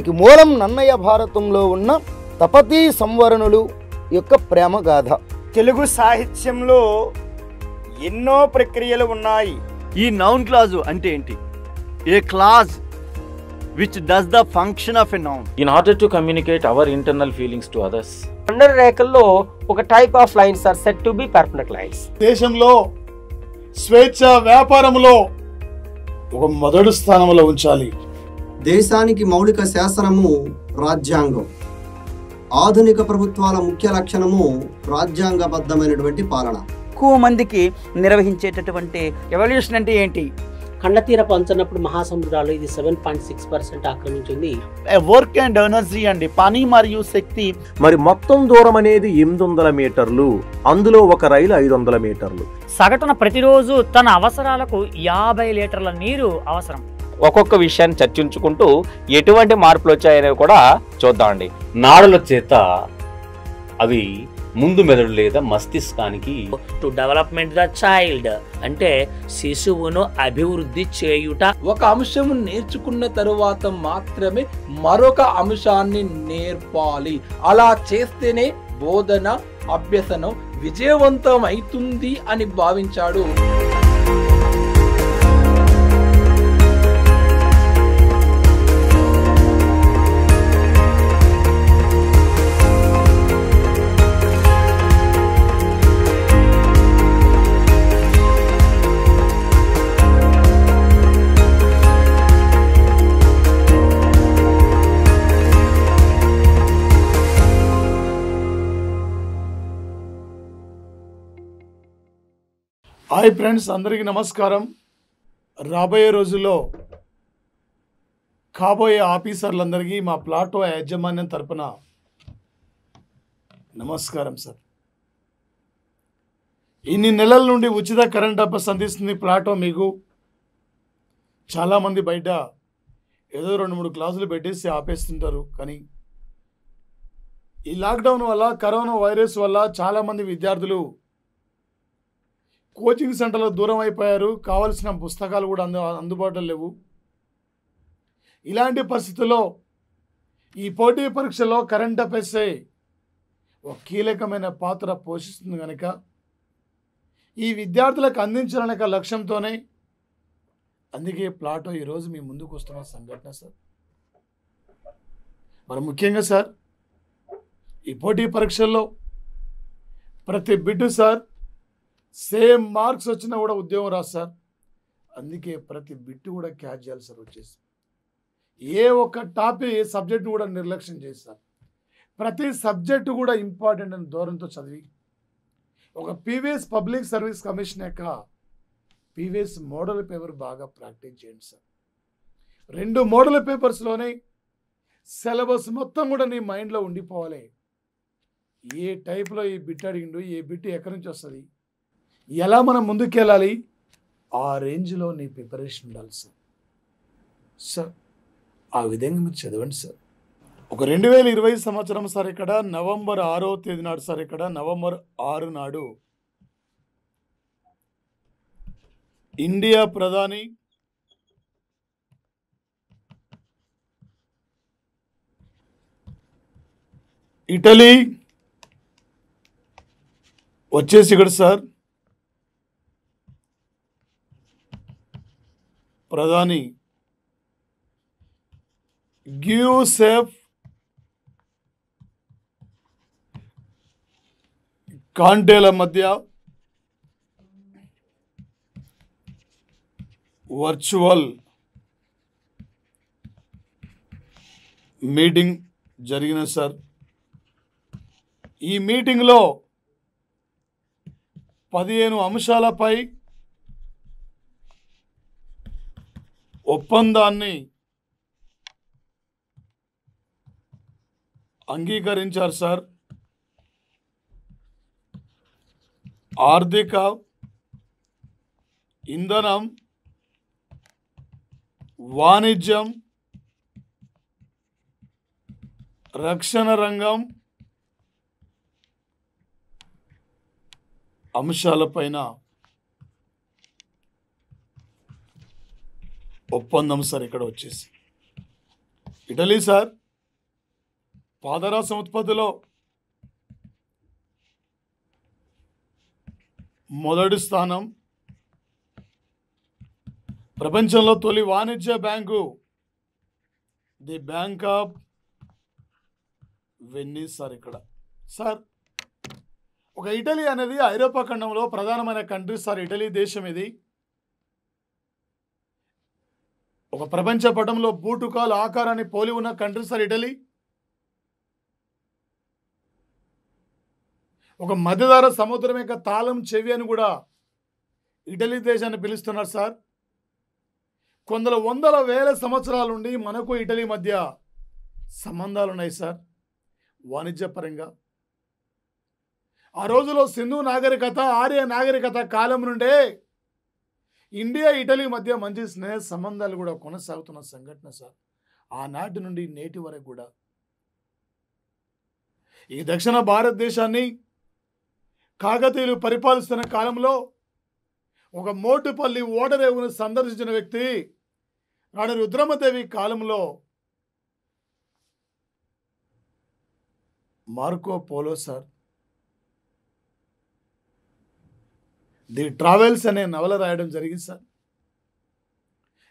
దీనికి మూలం నన్నయ్య భారతంలో ఉన్న తపతీ సంవరణులు యొక్క ప్రేమ గాథ. తెలుగు సాహిత్యంలో ఎన్నో ప్రక్రియలు ఉన్నాయి. ఈ నౌన్ క్లాజు అంటే ఏంటి? A clause which does the function of a noun in order to communicate our internal feelings to others. ఖండన రేఖల్లో ఒక type of lines are set to be perfect lines దేశంలో స్వేచ్ఛ వ్యాపారంలో ఒక మొదటి స్థానంలో ఉంచాలి. దేశానికి మౌలిక శాసనము రాజ్యాంగం. ఆధునిక ప్రభుత్వాల ముఖ్య లక్షణము రాజ్యాంగబద్ధమైనటువంటి పాలన. ఎక్కువ మందికి నిర్వహించేటటువంటి ఎవల్యూషన్ అంటే ఏంటి? ఖండతీరపు అంచనప్పుడు మహాసముద్రాలు ఇది సెవెన్ పాయింట్ సిక్స్ పర్సెంట్ ఆక్రమించింది. వర్క్ అండ్ ఎనర్జీ అండి. పని మరియు శక్తి. మరి మొత్తం దూరం అనేది ఎనిమిది వందల మీటర్లు. అందులో ఒక రైలు ఐదు వందల మీటర్లు. సగటున ప్రతిరోజు తన అవసరాలకు యాభై లీటర్ల నీరు అవసరం. ఒక్కొక్క విషయాన్ని చర్చించుకుంటూ ఎటువంటి మార్పులు వచ్చాయనేవి కూడా చూద్దామండి. నాడుల చేత అవి ముందు మెదడు లేదా మస్తిష్కానికి టు డెవలప్మెంట్ ద చైల్డ్ అంటే శిశువును అభివృద్ధి చేయుట. ఒక అంశము నేర్చుకున్న తరువాత మాత్రమే మరొక అంశాన్ని నేర్పాలి. అలా చేస్తేనే బోధన అభ్యసనం విజయవంతం అవుతుంది అని భావించాడు. హాయ్ ఫ్రెండ్స్ అందరికీ నమస్కారం. రాబోయే రోజుల్లో కాబోయే ఆఫీసర్లందరికీ మా ప్లాటో యాజమాన్యం తరపున నమస్కారం సార్. ఇన్ని నెలల నుండి ఉచిత కరెంట్ అఫైర్స్ అందిస్తుంది ప్లాటో మీకు. చాలామంది బయట ఏదో రెండు మూడు క్లాసులు పెట్టేసి ఆపేస్తుంటారు కానీ ఈ లాక్డౌన్ వల్ల కరోనా వైరస్ వల్ల చాలామంది విద్యార్థులు కోచింగ్ సెంటర్లో దూరం అయిపోయారు. కావలసిన పుస్తకాలు కూడా అందు అందుబాటులో లేవు. ఇలాంటి పరిస్థితుల్లో ఈ పోటీ పరీక్షలో కరెంట్ అఫైర్సే ఒక కీలకమైన పాత్ర పోషిస్తుంది కనుక ఈ విద్యార్థులకు అందించాలనే లక్ష్యంతోనే అందుకే ప్లాటో ఈరోజు మీ ముందుకు వస్తున్న సంఘటన సార్. మరి ముఖ్యంగా సార్ ఈ పోటీ పరీక్షల్లో ప్రతి బిడ్డు సార్ సేమ్ మార్క్స్ వచ్చినా కూడా ఉద్యోగం రాదు సార్. అందుకే ప్రతి బిట్టు కూడా క్యాచ్ చేయాలి సార్ వచ్చేసి. ఏ ఒక్క టాపిక్ ఏ సబ్జెక్ట్ కూడా నిర్లక్ష్యం చేస్తారు ప్రతి సబ్జెక్టు కూడా ఇంపార్టెంట్ అని దూరంతో చదివి. ఒక పీవీఎస్ పబ్లిక్ సర్వీస్ కమిషన్ యొక్క పీవీఎస్ మోడల్ పేపర్ బాగా ప్రాక్టీస్ చేయండి సార్. రెండు మోడల్ పేపర్స్లోనే సిలబస్ మొత్తం కూడా నీ మైండ్లో ఉండిపోవాలి. ఏ టైప్లో ఈ బిట్ అడిగిండు ఏ బిట్ ఎక్కడి నుంచి వస్తుంది ఎలా మనం ముందుకెళ్ళాలి? ఆ రేంజ్లో నీ ప్రిపరేషన్ ఉండాలి సార్. సార్ ఆ విధంగా మీరు చదవండి సార్. ఒక రెండు వేల ఇరవై సంవత్సరం సార్ ఇక్కడ నవంబర్ ఆరో తేదీ నాడు సార్ ఇక్కడ నవంబర్ ఆరు నాడు ఇండియా ప్రధాని ఇటలీ వచ్చేసి ఇక్కడ సార్. ప్రధాని గ్యూసెఫ్ కాంటేల మధ్య వర్చువల్ మీటింగ్ జరిగిన సార్. ఈ మీటింగ్లో పదిహేను అంశాలపై ఒప్పందాన్ని అంగీకరించారు సార్. ఆర్థిక ఇంధనం వాణిజ్యం రక్షణ రంగం అంశాలపైన ఒప్పందం సార్ ఇక్కడ వచ్చేసి. ఇటలీ సార్ పాదరసం ఉత్పత్తిలో మొదటి స్థానం ప్రపంచంలో తొలి వాణిజ్య bank the bank of Venice sir ఇక్కడ. సార్ ఒక ఇటలీ అనేది ఐరోపా ఖండంలో ప్రధానమైన కంట్రీ సార్ ఇటలీ దేశం ఇది. ఒక ప్రపంచ పటంలో బూటుకాలు ఆకారాన్ని పోలి ఉన్న కంట్రీ సార్ ఇటలీ. ఒక మధ్యధార సముద్రం యొక్క తాళం చెవి అని కూడా ఇటలీ దేశాన్ని పిలుస్తున్నారు సార్. కొందరు వందల వేల సంవత్సరాల నుండి మనకు ఇటలీ మధ్య సంబంధాలు ఉన్నాయి సార్ వాణిజ్యపరంగా. ఆ రోజులో సింధు నాగరికత ఆర్య నాగరికత కాలం నుండే ఇండియా ఇటలీ మధ్య మంచి స్నేహ సంబంధాలు కూడా కొనసాగుతున్న సంఘటన సార్. ఆనాటి నుండి నేటి వరకు కూడా. ఈ దక్షిణ భారతదేశాన్ని కాకతీయులు పరిపాలిస్తున్న కాలంలో ఒక మోటుపల్లి ఓడరేవును సందర్శించిన వ్యక్తి రాణి రుద్రమదేవి కాలంలో Marco Polo sir. The travels అనే నవల రాయడం జరిగింది సార్.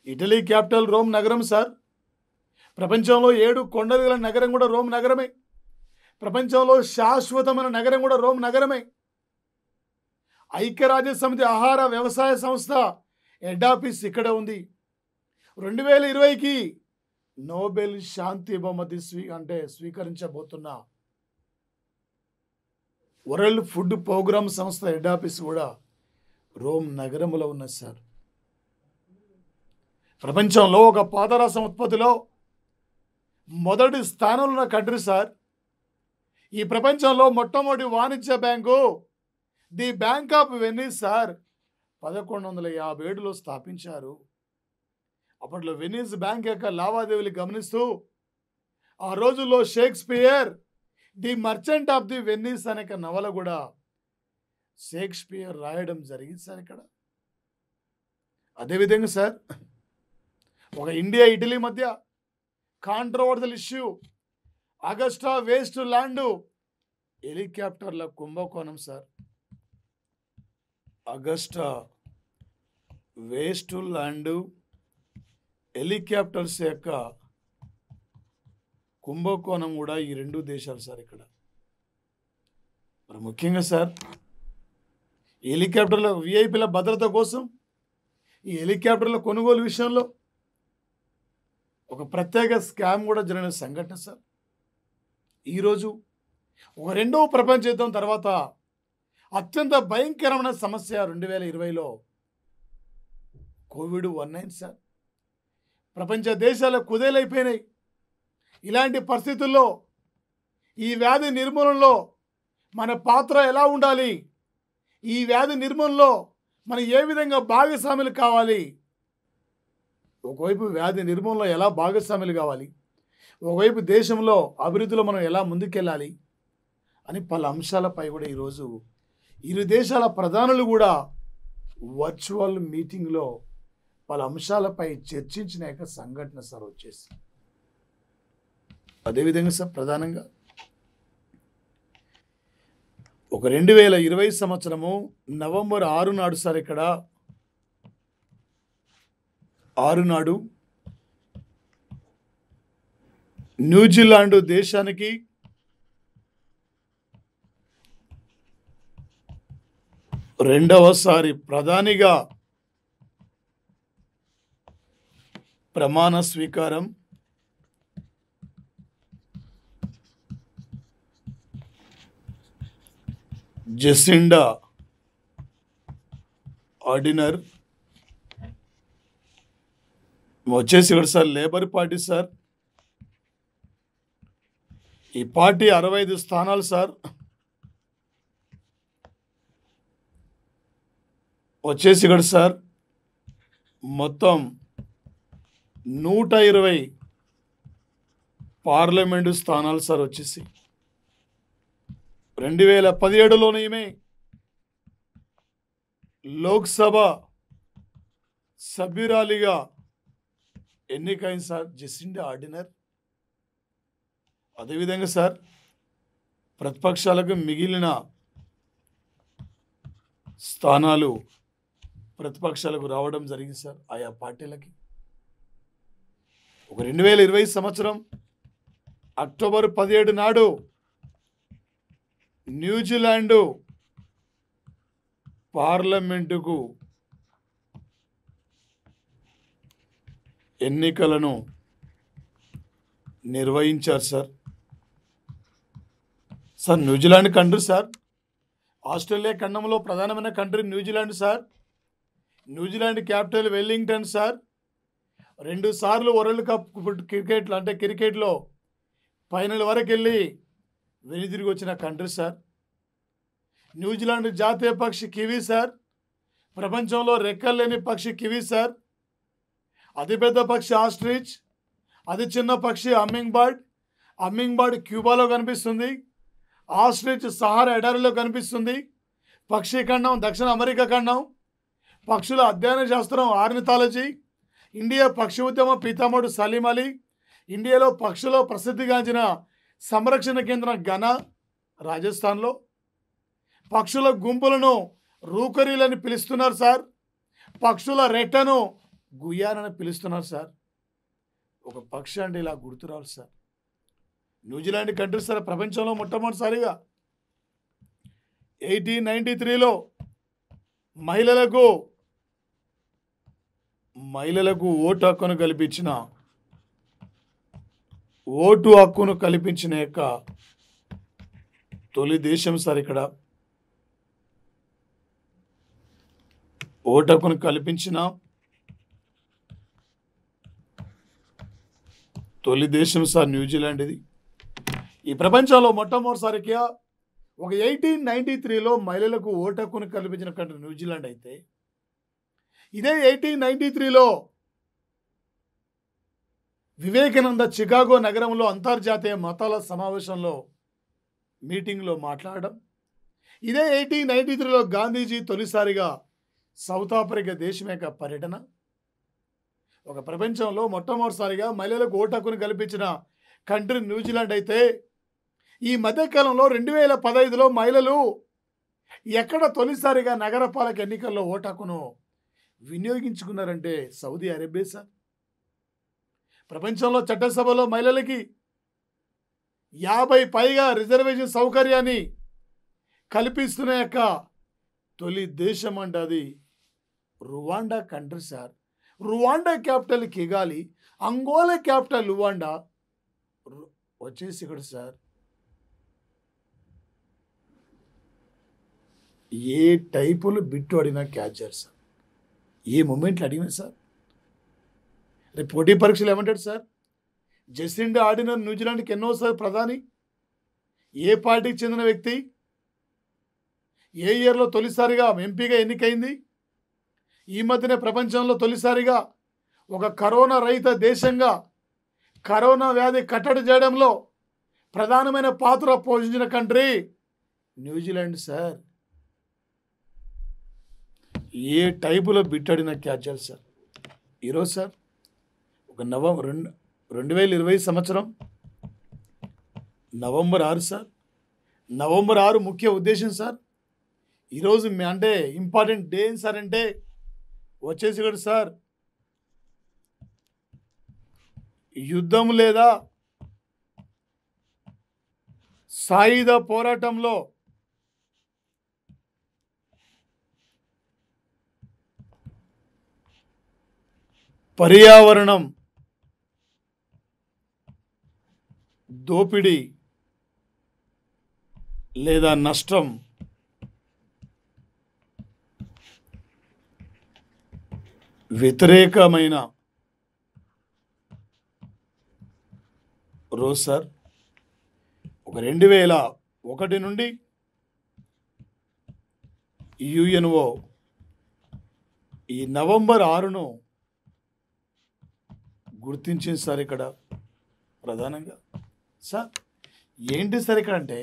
ఇటలీ క్యాపిటల్ రోమ్ నగరం సార్. ప్రపంచంలో ఏడు కొండలు గల నగరం కూడా రోమ్ నగరమే. ప్రపంచంలో శాశ్వతమైన నగరం కూడా రోమ్ నగరమే. ఐక్యరాజ్య సమితి ఆహార వ్యవసాయ సంస్థ హెడ్ ఆఫీస్ ఇక్కడ ఉంది. రెండు వేల ఇరవైకి నోబెల్ శాంతి బహుమతి స్వీ అంటే స్వీకరించబోతున్న వరల్డ్ ఫుడ్ ప్రోగ్రామ్ సంస్థ హెడ్ ఆఫీస్ కూడా రోమ్ నగరంలో ఉన్నది సార్. ప్రపంచంలో ఒక పాదరసం ఉత్పత్తిలో మొదటి స్థానంలో ఉన్న కంట్రీ సార్. ఈ ప్రపంచంలో మొట్టమొదటి వాణిజ్య bank the bank of Venice sir పదకొండు వందల యాభై ఏడులో స్థాపించారు. అప్పట్లో వెనీస్ బ్యాంక్ యొక్క లావాదేవీలు గమనిస్తూ ఆ రోజుల్లో Shakespeare the merchant of the Venice అనే నవల కూడా షేక్స్పియర్ రాయడం జరిగింది సార్ ఇక్కడ. అదేవిధంగా సార్ ఒక ఇండియా ఇటలీ మధ్య controversial issue Agusta Westland హెలికాప్టర్ల కుంభకోణం sir. Agusta Westland helicopters యొక్క కుంభకోణం కూడా ఈ రెండు దేశాలు సార్ ఇక్కడ. మరి ముఖ్యంగా సార్ హెలికాప్టర్ల విఐపీల భద్రత కోసం ఈ హెలికాప్టర్ల కొనుగోలు విషయంలో ఒక ప్రత్యేక స్కామ్ కూడా జరిగిన సంఘటన సార్. ఈరోజు ఒక రెండవ ప్రపంచ యుద్ధం తర్వాత అత్యంత భయంకరమైన సమస్య రెండు వేల ఇరవైలో కోవిడ్ వన్ నైన్ సార్. ప్రపంచ దేశాలు కుదేలైపోయినాయి. ఇలాంటి పరిస్థితుల్లో ఈ వ్యాధి నిర్మూలనలో మన పాత్ర ఎలా ఉండాలి? ఈ వ్యాధి నిర్మూలనలో మనం ఏ విధంగా భాగస్వాములు కావాలి? ఒకవైపు వ్యాధి నిర్మూలనలో ఎలా భాగస్వాములు కావాలి? ఒకవైపు దేశంలో అభివృద్ధిలో మనం ఎలా ముందుకెళ్ళాలి? అని పలు అంశాలపై కూడా ఈరోజు ఇరు దేశాల ప్రధానులు కూడా వర్చువల్ మీటింగ్లో పలు అంశాలపై చర్చించిన యొక్క సంఘటన సార్ వచ్చేసి అదేవిధంగా సార్ ప్రధానంగా ఒక రెండు వేల ఇరవై సంవత్సరము నవంబర్ ఆరు నాడు సార్ ఇక్కడ. ఆరు నాడు. న్యూజిలాండ్ దేశానికి రెండవసారి ప్రధానిగా ప్రమాణ స్వీకారం జెసిండా ఆర్డినర్. వచ్చేసి ఇక్కడ సార్? Labour Party sir. ఈ పార్టీ అరవై ఐదు స్థానాలు సార్. వచ్చేసి ఇక్కడ సార్? మొత్తం నూట ఇరవై పార్లమెంటు స్థానాలు సార్ వచ్చేసి. రెండు వేల పదిహేడులోనే ఈమె లోక్సభ సభ్యురాలిగా ఎన్నికైంది సార్ జెసిండా ఆర్డినర్. అదేవిధంగా సార్ ప్రతిపక్షాలకు మిగిలిన స్థానాలు ప్రతిపక్షాలకు రావడం జరిగింది సార్ ఆయా పార్టీలకి. ఒక రెండు వేల ఇరవై సంవత్సరం అక్టోబర్ పదిహేడు నాడు న్యూజిలాండు పార్లమెంటుకు ఎన్నికలను నిర్వహించారు sir. Sir New Zealand country sir. Australia ఖండంలో ప్రధానమైన country New Zealand sir. New Zealand capital Wellington sir. రెండు సార్లు వరల్డ్ కప్ క్రికెట్లో అంటే క్రికెట్లో ఫైనల్ వరకు వెళ్ళి వెనుదిరిగి వచ్చిన కంట్రీ సార్. న్యూజిలాండ్ జాతీయ పక్షి కివీ సార్. ప్రపంచంలో రెక్కలు లేని పక్షి కివీ సార్. అతిపెద్ద పక్షి ఆస్ట్రిచ్. అతి చిన్న పక్షి అమ్మింగ్ బర్డ్ అమ్మింగ్ బర్డ్ క్యూబాలో కనిపిస్తుంది. ఆస్ట్రిచ్ సహారా ఎడారిలో కనిపిస్తుంది. పక్షి ఖండం దక్షిణ అమెరికా ఖండం. పక్షుల అధ్యయన శాస్త్రం ఆర్నిథాలజీ. ఇండియా పక్షి ఉద్యమ పితామహుడు సలీం అలీ. ఇండియాలో పక్షులో ప్రసిద్ధిగాంచిన సంరక్షణ కేంద్రం ఘన రాజస్థాన్లో. పక్షుల గుంపులను రూకరీలని పిలుస్తున్నారు సార్. పక్షుల రెట్టను గుయ్యాలని పిలుస్తున్నారు సార్. ఒక పక్షి అంటే ఇలా గుర్తురావాలి sir. New Zealand country sir ప్రపంచంలో మొట్టమొదటిసారిగా. ఎయిటీన్ నైంటీ త్రీలో మహిళలకు మహిళలకు ఓటు హక్కును కల్పించిన ఓటు హక్కును కల్పించిన యొక్క తొలి దేశం సార్ ఇక్కడ. ఓటు హక్కును కల్పించిన తొలి దేశం సార్ న్యూజిలాండ్ ఇది. ఈ ప్రపంచంలో మొట్టమొదటిసారిగా ఒక ఎయిటీన్ నైంటీ త్రీలో మహిళలకు ఓటు హక్కును కల్పించిన కంట్రీ న్యూజిలాండ్ అయితే ఇదే ఎయిటీన్ నైంటీ త్రీలో వివేకానంద చికాగో నగరంలో అంతర్జాతీయ మతాల సమావేశంలో మీటింగ్లో మాట్లాడడం ఇదే ఎయిటీన్ నైంటీ త్రీలో గాంధీజీ తొలిసారిగా సౌత్ ఆఫ్రికా దేశం యొక్క పర్యటన. ఒక ప్రపంచంలో మొట్టమొదటిసారిగా మహిళలకు ఓటక్కును కల్పించిన కంట్రీ న్యూజిలాండ్ అయితే ఈ మధ్యకాలంలో రెండు వేల పదహైదులో మహిళలు ఎక్కడ తొలిసారిగా నగరపాలక ఎన్నికల్లో ఓటాకును వినియోగించుకున్నారంటే సౌదీ అరేబియా సార్. ప్రపంచంలో చట్టసభలో మహిళలకి యాభై పైగా రిజర్వేషన్ సౌకర్యాన్ని కల్పిస్తున్న యొక్క తొలి దేశం అంటే అది. Rwanda country sir. Rwanda capital Kigali Angola capital Rwanda వచ్చేసి ఇక్కడ సార్. ఏ టైపులు బిట్టు అడిగినా క్యాచర్ సార్. ఏ మూమెంట్లు అడిగినా సార్. రేపు పోటీ పరీక్షలు ఏమంటాడు సార్? జస్టిండా ఆడిన న్యూజిలాండ్కి ఎన్నోసారి ప్రధాని? ఏ పార్టీకి చెందిన వ్యక్తి? ఏ ఇయర్లో తొలిసారిగా ఎంపీగా ఎన్నికైంది? ఈ మధ్యనే ప్రపంచంలో తొలిసారిగా ఒక కరోనా రహిత దేశంగా కరోనా వ్యాధి కట్టడి చేయడంలో ప్రధానమైన పాత్ర పోషించిన కంట్రీ న్యూజిలాండ్ సార్. ఏ టైపులో బిట్టడిన క్యాచర్ సార్. ఈరోజు సార్. ఒక నవంబర్ రెండు రెండు వేల ఇరవై సంవత్సరం నవంబర్ ఆరు సార్. నవంబర్ ఆరు ముఖ్య ఉద్దేశం సార్. ఈరోజు మీ అంటే ఇంపార్టెంట్ డే ఏం సార్ అంటే వచ్చేసి కూడా సార్ యుద్ధం లేదా సాయుధ పోరాటంలో పర్యావరణం దోపిడీ లేదా నష్టం వ్యతిరేకమైన రోజు సార్. ఒక రెండు వేల ఒకటి నుండి యుఎన్ఓ ఈ నవంబర్ ఆరును గుర్తించింది సార్ ఇక్కడ ప్రధానంగా. సార్ ఏంటి సార్ ఇక్కడ అంటే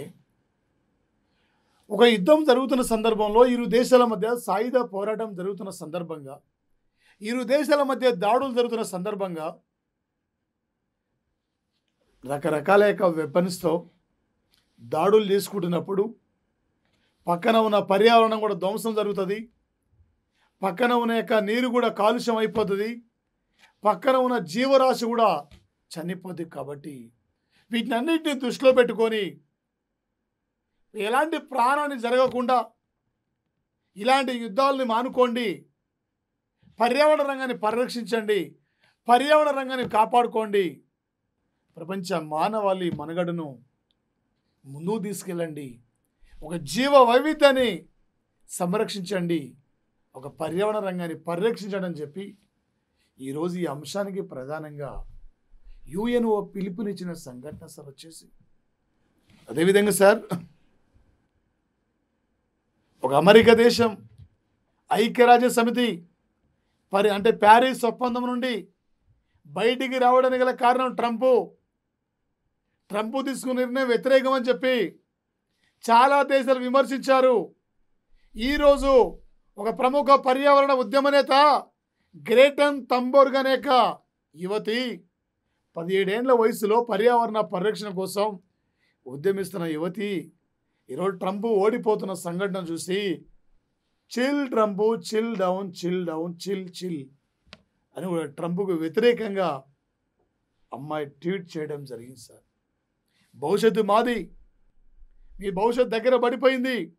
ఒక యుద్ధం జరుగుతున్న సందర్భంలో ఇరు దేశాల మధ్య సాయుధ పోరాటం జరుగుతున్న సందర్భంగా ఇరు దేశాల మధ్య దాడులు జరుగుతున్న సందర్భంగా రకరకాల యొక్క వెపన్స్తో దాడులు చేసుకుంటున్నప్పుడు పక్కన ఉన్న పర్యావరణం కూడా ధ్వంసం జరుగుతుంది పక్కన ఉన్న యొక్క నీరు కూడా కాలుష్యం అయిపోతుంది పక్కన ఉన్న జీవరాశి కూడా చనిపోద్ది కాబట్టి వీటినన్నింటినీ దృష్టిలో పెట్టుకొని ఎలాంటి ప్రాణాన్ని జరగకుండా ఇలాంటి యుద్ధాలని మానుకోండి పర్యావరణ రంగాన్ని పరిరక్షించండి పర్యావరణ రంగాన్ని కాపాడుకోండి. ప్రపంచ మానవాళి మనుగడను ముందుకు తీసుకెళ్ళండి. ఒక జీవ వైవిధ్యాన్ని సంరక్షించండి. ఒక పర్యావరణ రంగాన్ని పరిరక్షించండి అని చెప్పి ఈరోజు ఈ అంశానికి ప్రధానంగా యుఎన్ఓ పిలుపునిచ్చిన సంఘటన సార్ వచ్చేసి అదేవిధంగా సార్ ఒక అమెరికా దేశం ఐక్యరాజ్య సమితి పరి అంటే ప్యారిస్ ఒప్పందం నుండి బయటికి రావడానికి గల కారణం ట్రంపు. ట్రంప్ తీసుకున్న నిర్ణయం వ్యతిరేకం అని చెప్పి చాలా దేశాలు విమర్శించారు. ఈరోజు ఒక ప్రముఖ పర్యావరణ ఉద్యమ నేత గ్రేటన్ తంబోర్గ్ అనేక యువతి పదిహేడేండ్ల వయసులో పర్యావరణ పరిరక్షణ కోసం ఉద్యమిస్తున్న యువతి ఈరోజు ట్రంప్ ఓడిపోతున్న సంఘటన చూసి chill Trump chill down chill down chill chill అని కూడా ట్రంప్కు వ్యతిరేకంగా అమ్మాయి ట్వీట్ చేయడం జరిగింది సార్. భవిష్యత్తు మాది. మీ భవిష్యత్తు దగ్గర పడిపోయింది.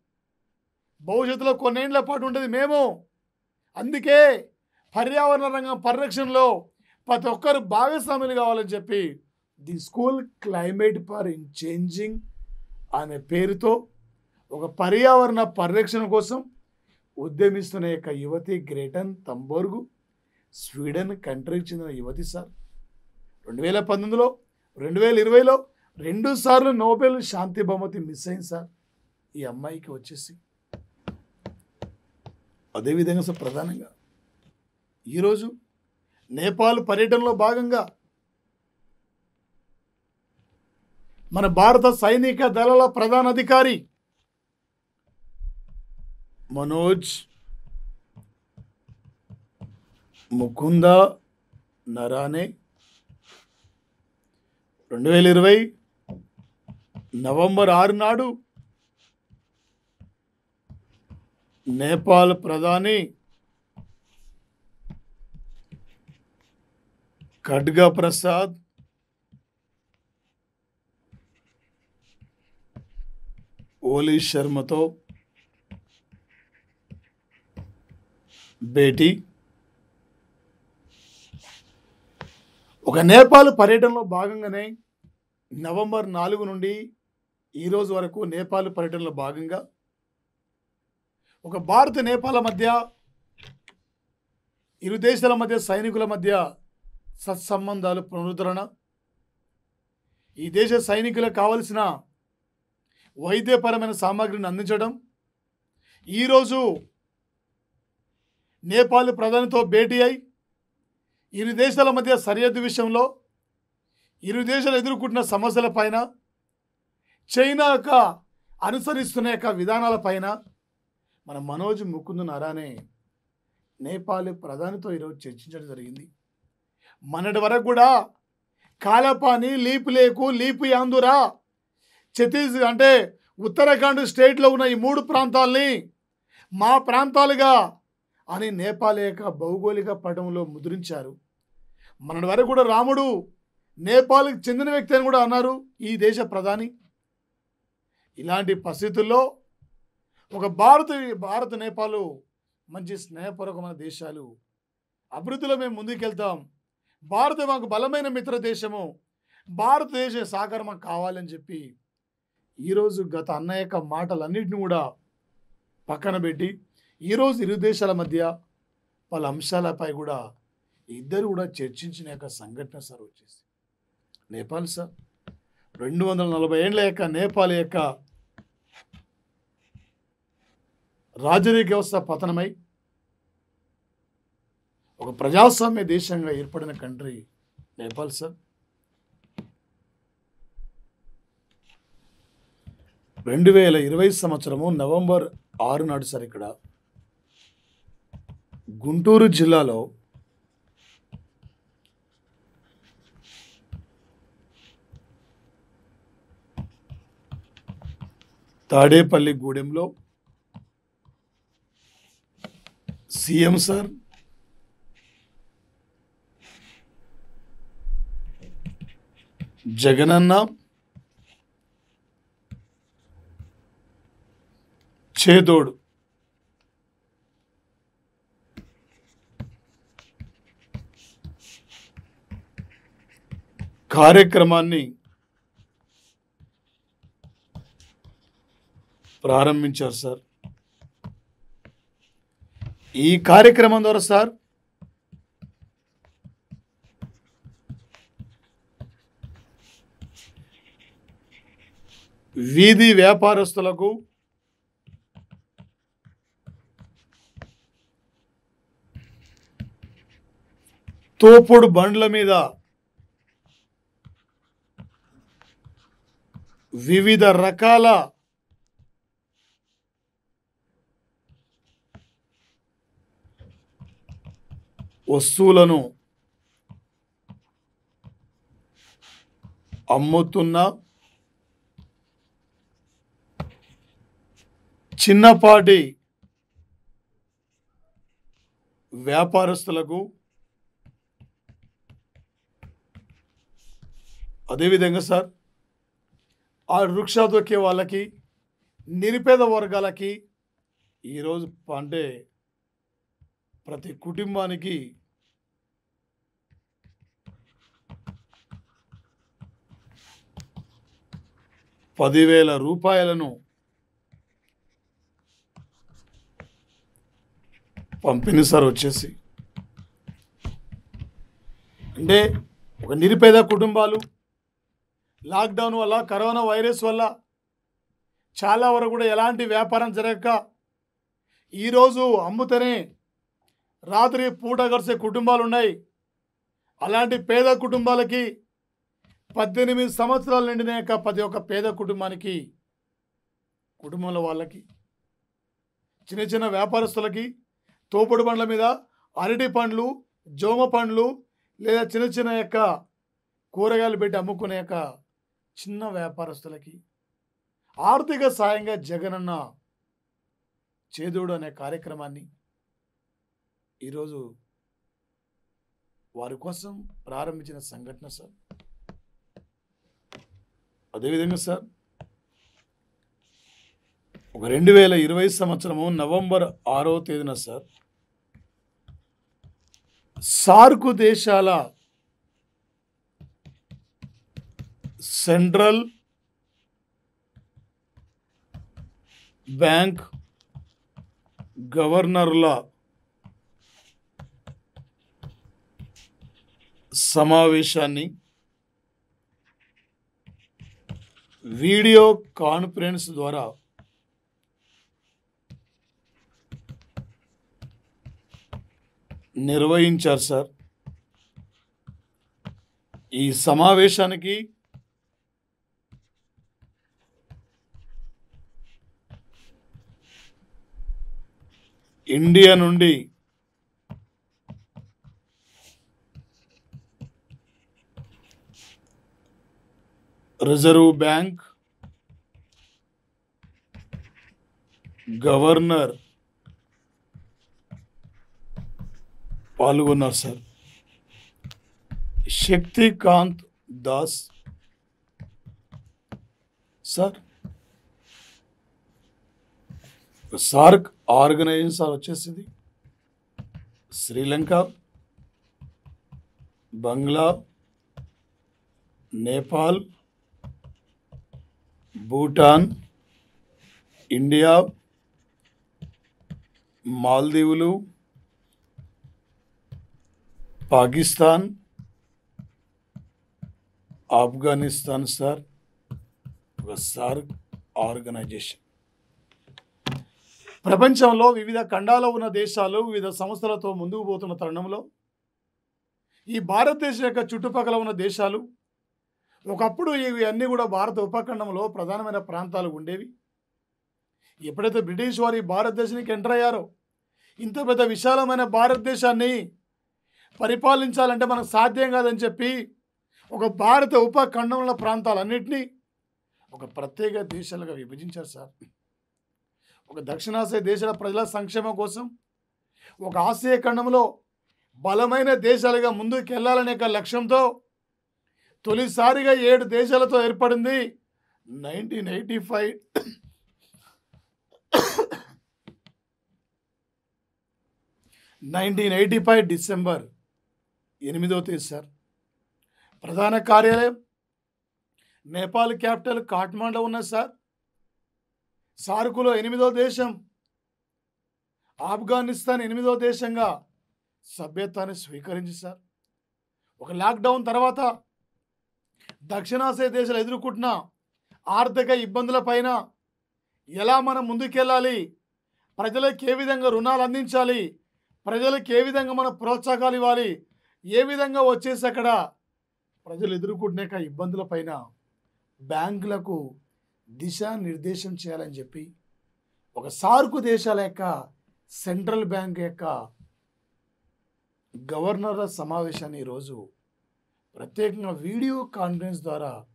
భవిష్యత్తులో కొన్నేళ్ళ పాటు ఉంటుంది మేము. అందుకే పర్యావరణ రంగం పరిరక్షణలో ప్రతి ఒక్కరు భాగస్వాములు కావాలని చెప్పి the school climate for in changing అనే పేరుతో ఒక పర్యావరణ పరిరక్షణ కోసం ఉద్యమిస్తున్న యొక్క యువతి గ్రేటన్ తంబోర్గు స్వీడన్ కంట్రీకి చెందిన యువతి సార్. రెండు వేల పంతొమ్మిదిలో రెండు వేల ఇరవైలో రెండు సార్లు నోబెల్ శాంతి బహుమతి మిస్ అయింది సార్. ఈ అమ్మాయికి వచ్చేసి. అదేవిధంగా సార్ ప్రధానంగా ఈరోజు నేపాల్ పర్యటనలో భాగంగా మన భారత సైనిక దళాల ప్రధాన అధికారి మనోజ్ ముకుంద నరానే రెండు వేల ఇరవై నవంబర్ ఆరు నాడు నేపాల్ ప్రధాని ఖడ్గా ప్రసాద్. ఓలీ శర్మతో. భేటీ. ఒక నేపాల్ పర్యటనలో భాగంగానే నవంబర్ నాలుగు నుండి ఈరోజు వరకు నేపాల్ పర్యటనలో భాగంగా ఒక భారత నేపాల మధ్య ఇరు దేశాల మధ్య సైనికుల మధ్య సత్సంబంధాలు పునరుద్ధరణ. ఈ దేశ సైనికులకు కావలసిన వైద్యపరమైన సామాగ్రిని అందించడం. ఈరోజు నేపాల్ ప్రధానితో భేటీ అయి ఇరు దేశాల మధ్య సరిహద్దు విషయంలో ఇరు దేశాలు ఎదుర్కొంటున్న సమస్యలపైన చైనా యొక్క అనుసరిస్తున్న యొక్క విధానాలపైన మన మనోజ్ ముకుంద్ నరానే నేపాల్ ప్రధానితో ఈరోజు చర్చించడం జరిగింది. మొన్నటి వరకు కూడా కాలపాని లీపు లేకు లీపు యాందురా. ఛత్తీస్ అంటే ఉత్తరాఖండ్ స్టేట్లో ఉన్న ఈ మూడు ప్రాంతాల్ని మా ప్రాంతాలుగా అని నేపాల్ యొక్క భౌగోళిక పటంలో ముద్రించారు. మొన్నటి వరకు కూడా రాముడు నేపాల్కి చెందిన వ్యక్తి అని కూడా అన్నారు ఈ దేశ ప్రధాని. ఇలాంటి పరిస్థితుల్లో ఒక భారత భారత నేపాలు మంచి స్నేహపూర్వకమైన దేశాలు. అభివృద్ధిలో మేము ముందుకెళ్తాం. భారత మాకు బలమైన మిత్ర దేశము. భారతదేశ సహకారం మాకు కావాలని చెప్పి ఈరోజు గత అన్న యొక్క మాటలన్నింటినీ కూడా పక్కన పెట్టి ఈరోజు ఇరు దేశాల మధ్య వాళ్ళ అంశాలపై కూడా ఇద్దరు కూడా చర్చించిన యొక్క సంఘటన సార్ వచ్చేసి. నేపాల్ సార్ రెండు వందల నలభై ఏళ్ళ యొక్క నేపాల్ యొక్క రాజకీయ వ్యవస్థ పతనమై ఒక ప్రజాస్వామ్య దేశంగా ఏర్పడిన కంట్రీ నేపాల్ సార్. రెండు వేల ఇరవై సంవత్సరము నవంబర్ ఆరు నాడు సార్ ఇక్కడ గుంటూరు జిల్లాలో తాడేపల్లి గూడెంలో సీఎం సార్ జగనన్న చేదోడు. కార్యక్రమాన్ని ప్రారంభించారు సార్. ఈ కార్యక్రమం ద్వారా సార్ వీధి వ్యాపారస్తులకు తోపుడు బండ్ల మీద వివిధ రకాల వస్తువులను అమ్ముతున్న చిన్నపాటి వ్యాపారస్తులకు అదేవిధంగా సార్ ఆ వృక్ష దొక్కే వాళ్ళకి నిరుపేద వర్గాలకి ఈరోజు అంటే ప్రతి కుటుంబానికి పదివేల రూపాయలను పంపిణీ సార్ వచ్చేసి. అంటే ఒక నిరుపేద కుటుంబాలు లాక్డౌన్ వల్ల కరోనా వైరస్ వల్ల చాలా వరకు కూడా ఎలాంటి వ్యాపారం జరగక ఈరోజు అమ్ముతనే రాత్రి పూట గడిసే కుటుంబాలు ఉన్నాయి. అలాంటి పేద కుటుంబాలకి పద్దెనిమిది సంవత్సరాలు నిండినాక ప్రతి ఒక్క పేద కుటుంబానికి కుటుంబంలో వాళ్ళకి చిన్న చిన్న వ్యాపారస్తులకి తోపుడు పండ్ల మీద అరటి పండ్లు జోమ పండ్లు లేదా చిన్న చిన్న యొక్క కూరగాయలు పెట్టి అమ్ముకునే యొక్క చిన్న వ్యాపారస్తులకి ఆర్థిక సాయంగా జగనన్న చేదోడు అనే కార్యక్రమాన్ని ఈరోజు వారి కోసం ప్రారంభించిన సంఘటన సార్. అదేవిధంగా సార్ ఒక రెండు వేల ఇరవై సంవత్సరము నవంబర్ ఆరో తేదీన సార్ సార్కు దేశాల సెంట్రల్ బ్యాంక్ గవర్నర్ల సమావేశాన్ని వీడియో కాన్ఫరెన్స్ ద్వారా నిర్వహించారు సార్. ఈ సమావేశానికి ఇండియా నుండి రిజర్వ్ బ్యాంక్ గవర్నర్ పాల్గొన్నారు sir. Shaktikanta Das sir. SAARC organisation sir వచ్చేసింది. శ్రీలంక బంగ్లా నేపాల్ భూటాన్ ఇండియా మాల్దీవులు పాకిస్తాన్ ఆఫ్ఘనిస్తాన్ సార్ ఒక సార్క్ ఆర్గనైజేషన్. ప్రపంచంలో వివిధ ఖండాల్లో ఉన్న దేశాలు వివిధ సంస్థలతో ముందుకు పోతున్న తరుణంలో ఈ భారతదేశం యొక్క చుట్టుపక్కల ఉన్న దేశాలు ఒకప్పుడు ఇవి అన్నీ కూడా భారత ఉపఖండంలో ప్రధానమైన ప్రాంతాలు ఉండేవి. ఎప్పుడైతే బ్రిటిష్ వారు భారతదేశానికి ఎంటర్ అయ్యారో ఇంత పెద్ద విశాలమైన భారతదేశాన్ని పరిపాలించాలంటే మనకు సాధ్యం కాదని చెప్పి ఒక భారత ఉపఖండంలో ప్రాంతాలన్నింటినీ ఒక ప్రత్యేక దేశాలుగా విభజించారు సార్. ఒక దక్షిణాసియా దేశాల ప్రజల సంక్షేమం కోసం ఒక ఆసియా ఖండంలో బలమైన దేశాలుగా ముందుకు వెళ్ళాలనే ఒక లక్ష్యంతో తొలిసారిగా ఏడు దేశాలతో ఏర్పడింది nineteen eighty five nineteen eighty five December. ఎనిమిదవ తేదీ సార్. ప్రధాన కార్యాలయం నేపాల్ క్యాపిటల్ కాఠ్మాండో ఉన్నది సార్. సార్కులో ఎనిమిదో దేశం. ఆఫ్ఘనిస్తాన్ ఎనిమిదో దేశంగా సభ్యత్వాన్ని స్వీకరించి సార్. ఒక లాక్డౌన్ తర్వాత దక్షిణాసియా దేశాలు ఎదుర్కొంటున్న ఆర్థిక ఇబ్బందుల పైన ఎలా మనం ముందుకెళ్ళాలి? ప్రజలకు ఏ విధంగా రుణాలు అందించాలి? ప్రజలకు ఏ విధంగా మనం ప్రోత్సాహాలు ఇవ్వాలి? ఏ విధంగా వచ్చేసి అక్కడ ప్రజలు ఎదుర్కొంటున్నాక ఇబ్బందుల పైన బ్యాంకులకు దిశానిర్దేశం చేయాలని చెప్పి ఒక సార్కు దేశాల యొక్క సెంట్రల్ బ్యాంక్ యొక్క గవర్నర్ల సమావేశాన్ని ఈరోజు ప్రత్యేకంగా వీడియో కాన్ఫరెన్స్ ద్వారా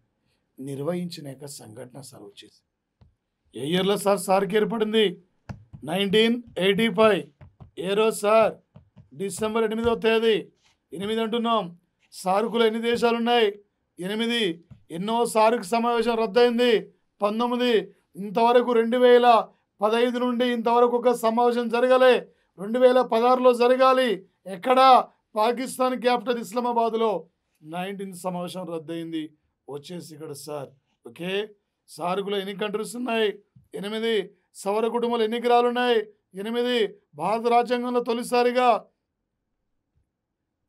నిర్వహించిన యొక్క సంఘటన సార్ వచ్చేసి. ఏ ఇయర్లో సార్ సార్కి ఏర్పడింది? Nineteen eighty five. ఏ రోజు సార్? డిసెంబర్ ఎనిమిదవ తేదీ. ఎనిమిది అంటున్నాం. సారుకులు ఎన్ని దేశాలు ఉన్నాయి ఎనిమిది. ఎన్నో సారుకు సమావేశం రద్దయింది. పంతొమ్మిది. ఇంతవరకు రెండు వేల పదహైదు నుండి ఇంతవరకు ఒక సమావేశం జరగలే. రెండు వేల పదహారులో జరగాలి. ఎక్కడ? పాకిస్తాన్ క్యాపిటల్ ఇస్లామాబాద్లో నైన్టీన్ సమావేశం రద్దయింది. వచ్చేసి ఇక్కడ సార్. ఓకే? సార్కులు ఎన్ని కంట్రీస్ ఉన్నాయి? ఎనిమిది. సౌర కుటుంబాలు ఎన్ని గ్రహాలు ఉన్నాయి ఎనిమిది. భారత రాజ్యాంగంలో తొలిసారిగా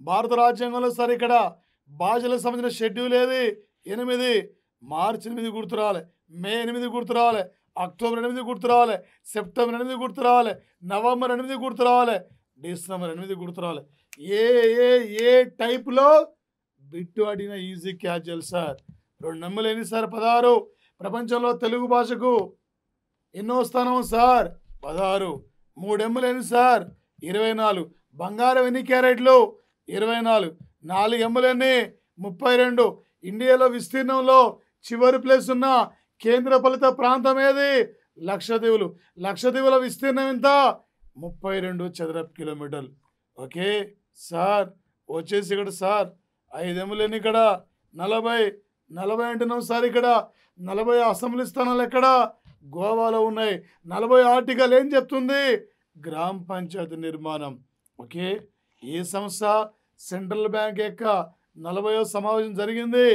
భారత రాజ్యాంగంలో సార్ ఇక్కడ భాషలకు సంబంధించిన షెడ్యూల్ ఏది? ఎనిమిది. మార్చి ఎనిమిది గుర్తు రావాలి మే ఎనిమిది గుర్తు రావాలి అక్టోబర్ ఎనిమిది గుర్తు రావాలి సెప్టెంబర్ ఎనిమిది గుర్తు రావాలి నవంబర్ ఎనిమిది గుర్తు రావాలి డిసెంబర్ ఎనిమిది గుర్తు రావాలి ఏ ఏ ఏ టైప్లో బిట్టు అడిగిన ఈజీ క్యాజువల్ సార్? రెండు నెంబర్లు ఎన్ని సార్? పదహారు. ప్రపంచంలో తెలుగు భాషకు ఎన్నో స్థానం సార్? పదహారు. మూడు ఎన్ని సార్? ఇరవై నాలుగు. బంగారం ఎన్ని క్యారెట్లు? ఇరవై నాలుగు. నాలుగు ఎమ్ములు ముప్పై రెండు. ఇండియాలో విస్తీర్ణంలో చివరి ప్లేస్ ఉన్న కేంద్ర ఫలిత ప్రాంతం ఏది? లక్షదీవులు లక్షదీవుల విస్తీర్ణం ఎంత? ముప్పై రెండు చదరపు కిలోమీటర్లు. Okay sir. వచ్చేసి ఇక్కడ సార్. ఐదు ఎమ్మెల్యేని ఇక్కడ. నలభై. నలభై అంటున్నాం సార్ ఇక్కడ. నలభై అసెంబ్లీ స్థానాలు ఎక్కడ? గోవాలో ఉన్నాయి. నలభై ఆర్టికల్ ఏం చెప్తుంది? గ్రామ పంచాయతీ నిర్మాణం. ఓకే ఏ సంస్థ సెంట్రల్ బ్యాంక్ యొక్క నలభైవ సమావేశం జరిగింది.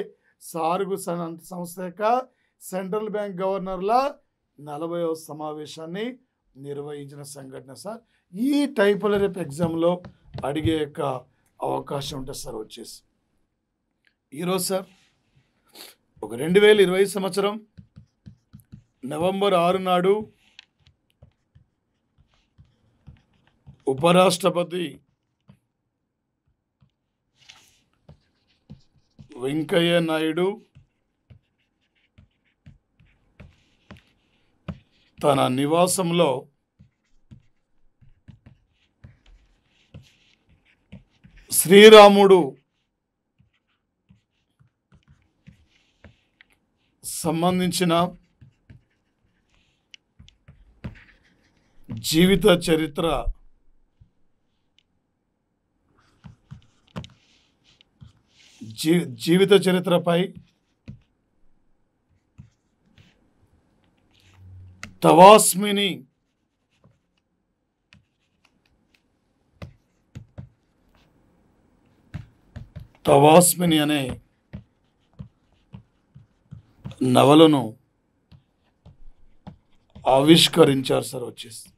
సారుగు సంస్థ యొక్క సెంట్రల్ బ్యాంక్ గవర్నర్ల నలభైవ సమావేశాన్ని నిర్వహించిన సంఘటన సార్. ఈ టైపుల రేపు ఎగ్జామ్లో అడిగే యొక్క అవకాశం ఉంటుంది సార్ వచ్చేసి. ఈరోజు సార్ ఒక రెండు వేల ఇరవై సంవత్సరం నవంబర్ ఆరు నాడు ఉపరాష్ట్రపతి వెంకయ్య నాయుడు తన నివాసంలో శ్రీరాముడు సంబంధించిన జీవిత చరిత్ర జీ జీవిత చరిత్రపై తవాస్మిని తవాస్మిని అనే నవలను ఆవిష్కరించారు సార్ వచ్చేసి.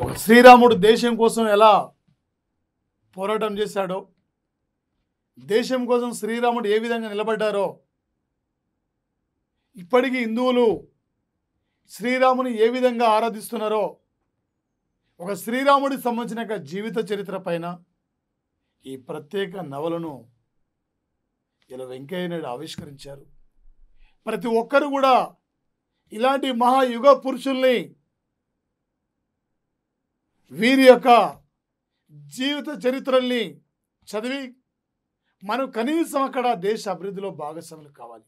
ఒక శ్రీరాముడు దేశం కోసం ఎలా పోరాటం చేశాడో దేశం కోసం శ్రీరాముడు ఏ విధంగా నిలబడ్డారో ఇప్పటికీ హిందువులు శ్రీరాముని ఏ విధంగా ఆరాధిస్తున్నారో ఒక శ్రీరాముడికి సంబంధించిన యొక్క జీవిత చరిత్ర పైన ఈ ప్రత్యేక నవలను ఇలా వెంకయ్య నాయుడు ఆవిష్కరించారు. ప్రతి ఒక్కరు కూడా ఇలాంటి మహాయుగ పురుషుల్ని వీరి యొక్క జీవిత చరిత్రల్ని చదివి మనం కనీసం అక్కడ దేశ అభివృద్ధిలో భాగస్వాములు కావాలి.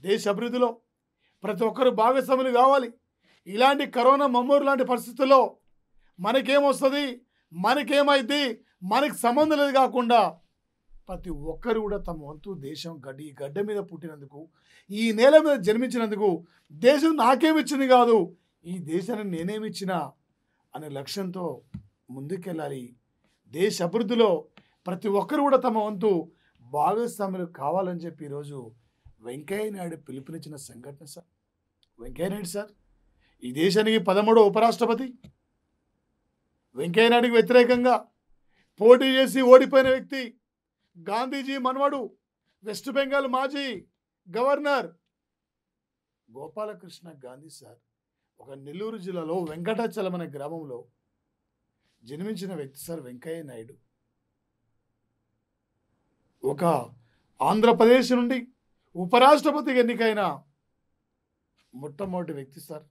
దేశ అభివృద్ధిలో ప్రతి ఒక్కరు భాగస్వాములు కావాలి. ఇలాంటి కరోనా మమ్మూరు లాంటి పరిస్థితుల్లో మనకేమొస్తుంది? మనకేమైంది మనకి సంబంధం లేదు కాకుండా ప్రతి ఒక్కరు కూడా తమ వంతు దేశం గడ్డి ఈ గడ్డ మీద పుట్టినందుకు ఈ నేల మీద జన్మించినందుకు దేశం నాకేమిచ్చింది కాదు ఈ దేశాన్ని నేనేమిచ్చినా అనే లక్ష్యంతో ముందుకెళ్ళాలి. దేశ అభివృద్ధిలో ప్రతి ఒక్కరు కూడా తమ వంతు భాగస్వాములు కావాలని చెప్పి ఈరోజు వెంకయ్య నాయుడు పిలుపునిచ్చిన సంఘటన సార్. వెంకయ్య నాయుడు సార్ ఈ దేశానికి పదమూడో ఉపరాష్ట్రపతి. వెంకయ్య నాయుడికి వ్యతిరేకంగా పోటీ చేసి ఓడిపోయిన వ్యక్తి గాంధీజీ మనవడు వెస్ట్ బెంగాల్ మాజీ గవర్నర్ గోపాలకృష్ణ గాంధీ సార్ ఒక నెల్లూరు జిల్లాలో వెంకటాచలం అనే గ్రామంలో జన్మించిన వ్యక్తి సార్ వెంకయ్య నాయుడు. ఒక ఆంధ్రప్రదేశ్ నుండి ఉపరాష్ట్రపతికి ఎన్నికైన మొట్టమొదటి వ్యక్తి సార్.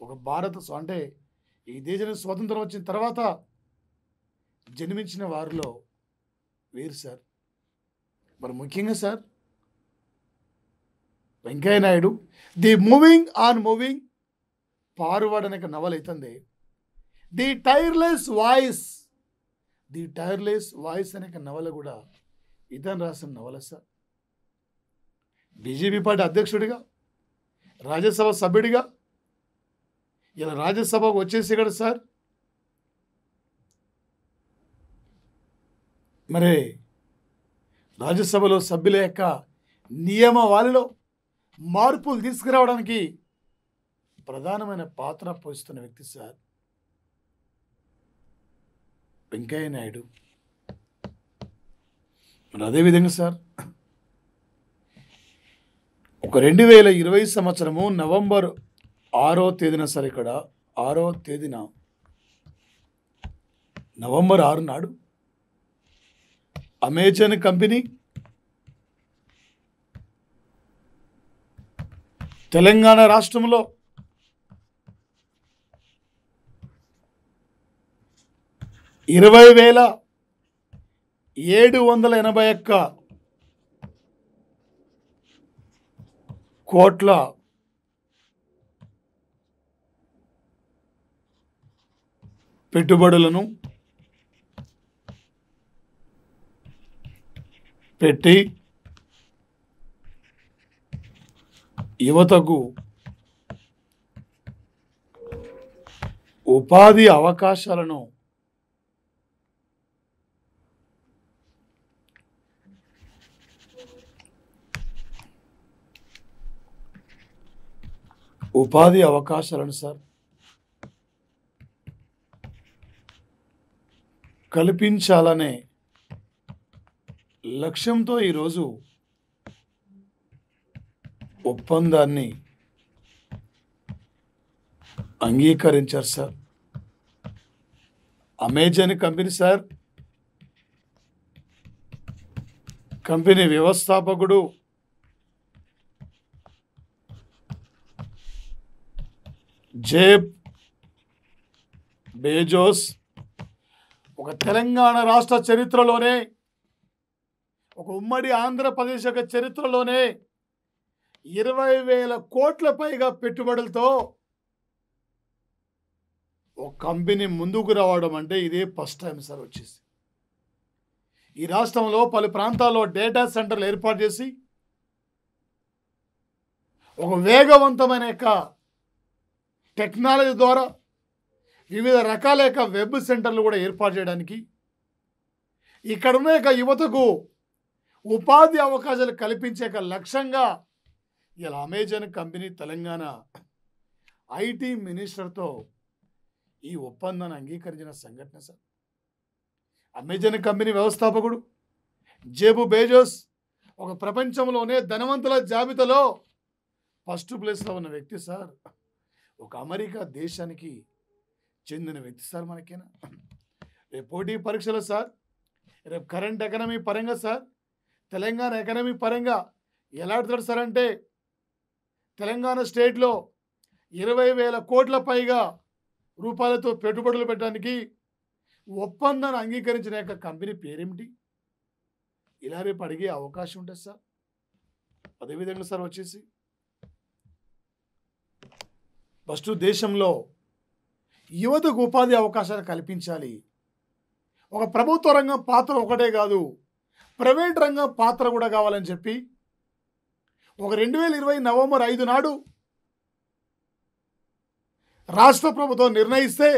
ఒక భారత అంటే ఈ దేశానికి స్వాతంత్రం వచ్చిన తర్వాత జన్మించిన వారిలో వీరు సార్. మరి ముఖ్యంగా sir Venkaiah Naidu the moving on moving forward అనే నవల అవుతుంది the tireless voice the tireless voice అనే నవల కూడా ఇతను రాసిన నవల సార్. బీజేపీ పార్టీ అధ్యక్షుడిగా రాజ్యసభ సభ్యుడిగా ఇలా రాజ్యసభకు వచ్చేసి కదా సార్. మరి రాజ్యసభలో సభ్యుల యొక్క నియమావళిలో మార్పులు తీసుకురావడానికి ప్రధానమైన పాత్ర పోషిస్తున్న వ్యక్తి సార్. వెంకయ్య నాయుడు. మరి అదేవిధంగా సార్ ఒక రెండు వేల ఇరవై సంవత్సరము నవంబర్ ఆరో తేదీన సార్ ఇక్కడ ఆరో తేదీన నవంబర్ ఆరు నాడు అమెజాన్ కంపెనీ తెలంగాణ రాష్ట్రంలో ఇరవై వేల ఏడు వందల ఎనభై ఒక్క కోట్ల పెట్టుబడులను పెట్టి యువతకు ఉపాధి అవకాశాలను ఉపాధి అవకాశాలను సార్. కల్పించాలనే లక్ష్యంతో ఈరోజు ఒప్పందాన్ని అంగీకరించారు sir. Amazon company sir. Company వ్యవస్థాపకుడు జేబ్ బేజోస్. ఒక తెలంగాణ రాష్ట్ర చరిత్రలోనే ఒక ఉమ్మడి ఆంధ్రప్రదేశ్ యొక్క చరిత్రలోనే ఇరవై వేల కోట్ల పైగా పెట్టుబడులతో ఒక కంపెనీ ముందుకు రావడం అంటే ఇదే ఫస్ట్ టైం సార్ వచ్చేసి. ఈ రాష్ట్రంలో పలు ప్రాంతాల్లో డేటా సెంటర్లు ఏర్పాటు చేసి ఒక వేగవంతమైన యొక్క టెక్నాలజీ ద్వారా వివిధ రకాల యొక్క వెబ్ సెంటర్లు కూడా ఏర్పాటు చేయడానికి ఇక్కడ ఉన్న యొక్క యువతకు ఉపాధి అవకాశాలు కల్పించే ఒక లక్ష్యంగా ఇలా అమెజాన్ కంపెనీ తెలంగాణ ఐటీ మినిస్టర్తో ఈ ఒప్పందాన్ని అంగీకరించిన సంఘటన సార్. అమెజాన్ కంపెనీ వ్యవస్థాపకుడు జేబు బేజోస్ ఒక ప్రపంచంలోనే ధనవంతుల జాబితాలో ఫస్ట్ ప్లేస్లో ఉన్న వ్యక్తి సార్. ఒక అమెరికా దేశానికి చెందిన వ్యక్తి సార్ మనకేనా? రేపు పోటీ పరీక్షలు సార్ రేపు కరెంట్ ఎకనమీ పరంగా సార్ తెలంగాణ ఎకనమీ పరంగా ఎలా ఆడతాడు సార్ అంటే తెలంగాణ స్టేట్లో ఇరవై వేల కోట్ల పైగా రూపాయలతో పెట్టుబడులు పెట్టడానికి ఒప్పందాన్ని అంగీకరించిన యొక్క కంపెనీ పేరేమిటి? ఇలా రేపు అడిగే అవకాశం ఉంటుంది సార్? అదేవిధంగా సార్ వచ్చేసి ఫస్ట్ దేశంలో యువతకు ఉపాధి అవకాశాలు కల్పించాలి. ఒక ప్రభుత్వ రంగం పాత్ర ఒకటే కాదు ప్రైవేట్ రంగం పాత్ర కూడా కావాలని చెప్పి ఒక రెండు వేల ఇరవై నవంబర్ ఐదు నాడు రాష్ట్ర ప్రభుత్వం నిర్ణయిస్తే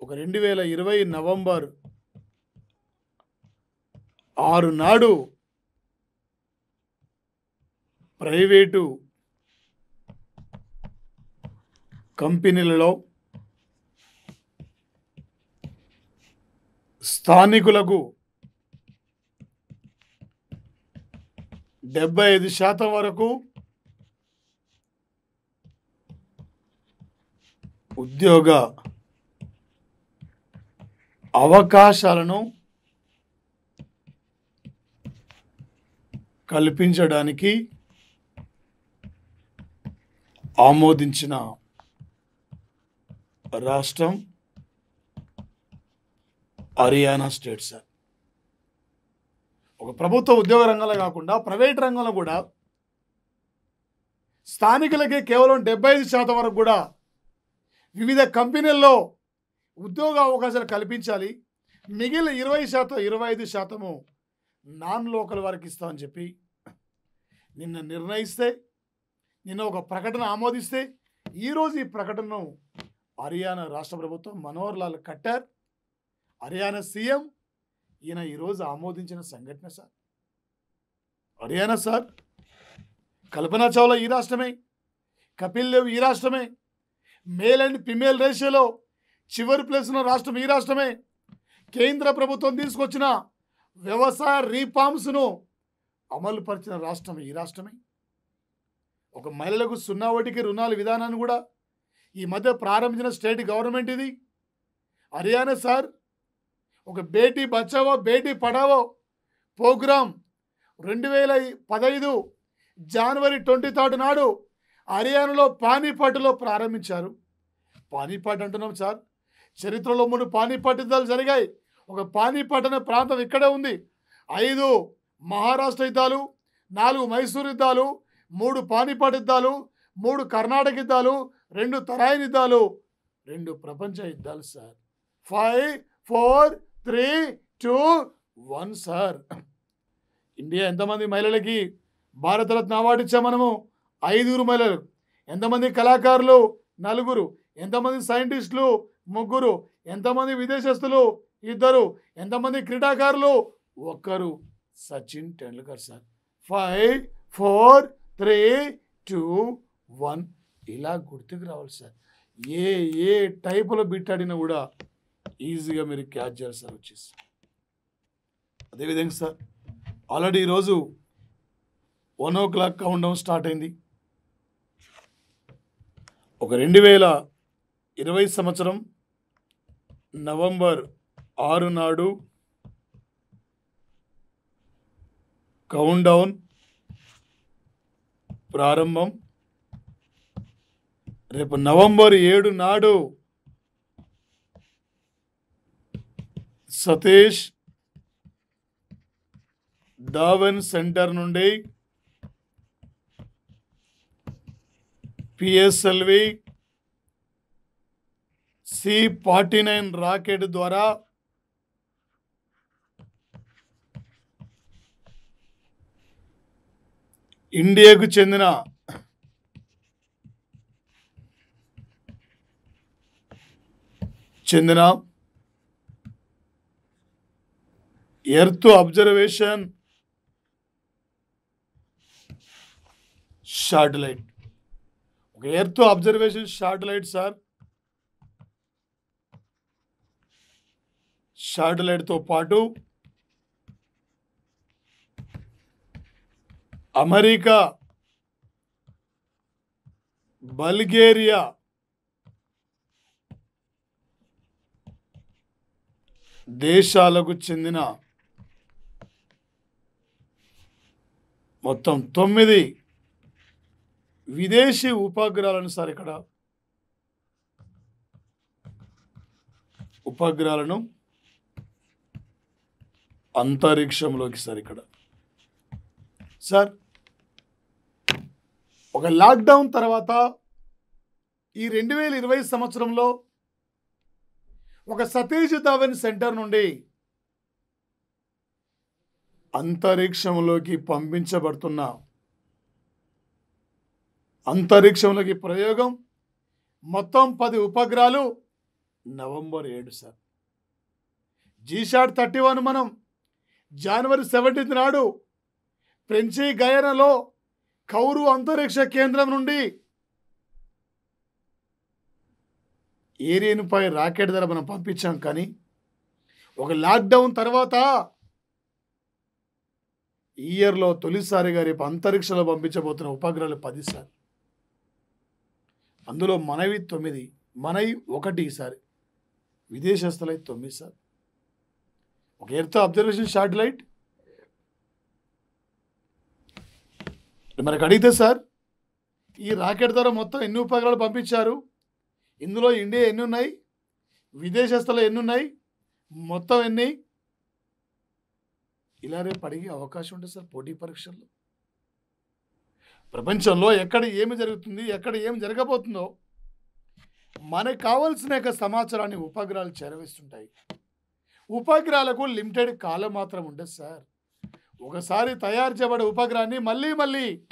ఒక రెండు వేల ఇరవై నవంబర్ ఆరు నాడు ప్రైవేటు కంపెనీలలో స్థానికులకు డెబ్బై ఐదు శాతం వరకు ఉద్యోగ అవకాశాలను కల్పించడానికి ఆమోదించిన రాష్ట్రం హర్యానా స్టేట్ సార్. ఒక ప్రభుత్వ ఉద్యోగ రంగంలో కాకుండా ప్రైవేట్ రంగంలో కూడా స్థానికులకే కేవలం డెబ్బై ఐదు శాతం వరకు కూడా వివిధ కంపెనీల్లో ఉద్యోగ అవకాశాలు కల్పించాలి. మిగిలిన ఇరవై శాతం ఇరవై ఐదు శాతము నాన్ లోకల్ వారికి ఇస్తామని చెప్పి నిన్న నిర్ణయిస్తే నిన్న ఒక ప్రకటన ఆమోదిస్తే ఈరోజు ఈ ప్రకటనను హర్యానా రాష్ట్ర ప్రభుత్వం మనోహర్ లాల్ కట్టర్. హర్యానా సీఎం ఈయన ఈరోజు ఆమోదించిన సంఘటన సార్. హర్యానా సార్ కల్పనా చావ్లా ఈ రాష్ట్రమే కపిల్ దేవ్ ఈ రాష్ట్రమే మేల్ అండ్ ఫిమేల్ రేషియోలో చివరి ప్లేస్ ఉన్న రాష్ట్రం ఈ రాష్ట్రమే. కేంద్ర ప్రభుత్వం తీసుకొచ్చిన వ్యవసాయ రీఫార్మ్స్ను అమలు పరిచిన రాష్ట్రం ఈ రాష్ట్రమే. ఒక మహిళలకు సున్నా వడ్డీకి రుణాల విధానాన్ని కూడా ఈ మధ్య ప్రారంభించిన స్టేట్ గవర్నమెంట్ ఇది? హర్యానా సార్ ఒక బేటీ బచావో బేటీ పడావో ప్రోగ్రాం రెండు వేల పదహైదు జనవరి ట్వంటీ థర్డ్ నాడు హర్యానాలో పానీపట్లో ప్రారంభించారు. పానీపట్ అంటున్నాం సార్. చరిత్రలో మూడు పానీపట్ యుద్ధాలు జరిగాయి. ఒక పానీపట్ అనే ప్రాంతం ఇక్కడే ఉంది. ఐదు మహారాష్ట్ర యుద్ధాలు నాలుగు మైసూర్ యుద్ధాలు మూడు పానీపట్ యుద్ధాలు మూడు కర్ణాటక యుద్ధాలు రెండు తరాయి యుద్ధాలు రెండు ప్రపంచ యుద్ధాలు sir five four three two one sir India ఎంతమంది మహిళలకి భారతరత్న అవార్డు ఇచ్చా మనము? ఐదుగురు మహిళలు. ఎంతమంది కళాకారులు? నలుగురు. ఎంతమంది సైంటిస్టులు? ముగ్గురు. ఎంతమంది విదేశస్తులు? ఇద్దరు. ఎంతమంది క్రీడాకారులు? ఒక్కరు. Sachin Tendulkar sir five four three two one ఇలా గుర్తుకు రావాలి సార్. ఏ ఏ టైపులో బిట్ ఆడినా కూడా ఈజీగా మీరు క్యాచ్ చేయాలి సార్ వచ్చేసి. అదేవిధంగా సార్ ఆల్రెడీ ఈరోజు one o'clock countdown start అయింది. ఒక రెండు వేల ఇరవై సంవత్సరం నవంబర్ ఆరు నాడు కౌంట్ డౌన్ ప్రారంభం. రేపు నవంబర్ ఏడు నాడు సతీష్ డావెన్ సెంటర్ నుండి PSLV C forty nine rocket ద్వారా ఇండియాకు చెందిన చెందిన ఎర్త్ అబ్జర్వేషన్ శాటిలైట్. ఒక ఎర్త్ అబ్జర్వేషన్ శాటిలైట్ సార్. శాటిలైట్తో పాటు అమెరికా బల్గేరియా దేశాలకు చెందిన మొత్తం తొమ్మిది విదేశీ ఉపగ్రహాలను సార్ ఇక్కడ ఉపగ్రహాలను అంతరిక్షంలోకి సార్ ఇక్కడ. సార్ ఒక లాక్డౌన్ తర్వాత ఈ రెండు వేల ఇరవై సంవత్సరంలో ఒక సతీష్ ధవన్ సెంటర్ నుండి అంతరిక్షంలోకి పంపించబడుతున్న అంతరిక్షంలోకి ప్రయోగం మొత్తం పది ఉపగ్రహాలు నవంబర్ ఏడు సార్. జీషాట్ థర్టీ వన్ మనం జనవరి సెవెంటీన్త్ నాడు ఫ్రెంచి గయనలో కౌరు అంతరిక్ష కేంద్రం నుండి ఏరియన్పై రాకెట్ ధర మనం పంపించాం కానీ ఒక లాక్డౌన్ తర్వాత ఈ ఇయర్లో తొలిసారిగా రేపు అంతరిక్షంలో పంపించబోతున్న ఉపగ్రహాలు పది సార్ అందులో మనవి తొమ్మిది మనవి ఒకటి ఈసారి విదేశస్థలై తొమ్మిది సార్ ఒక ఎర్త్ అబ్జర్వేషన్ శాటిలైట్. మనకు అడిగితే సార్ ఈ రాకెట్ ద్వారా మొత్తం ఎన్ని ఉపగ్రహాలు పంపించారు? ఇందులో ఇండియా ఎన్ని ఉన్నాయి విదేశస్తులు ఎన్ని ఉన్నాయి మొత్తం ఎన్ని? ఇలా రేపు అడిగే అవకాశం ఉంటుంది సార్ పోటీ పరీక్షల్లో. ప్రపంచంలో ఎక్కడ ఏమి జరుగుతుంది ఎక్కడ ఏమి జరగబోతుందో మనకు కావలసిన యొక్క సమాచారాన్ని ఉపగ్రహాలు చేరవేస్తుంటాయి. ఉపగ్రహాలకు లిమిటెడ్ కాలం మాత్రం ఉండదు సార్. ఒకసారి తయారు చేయబడే ఉపగ్రహాన్ని మళ్ళీ మళ్ళీ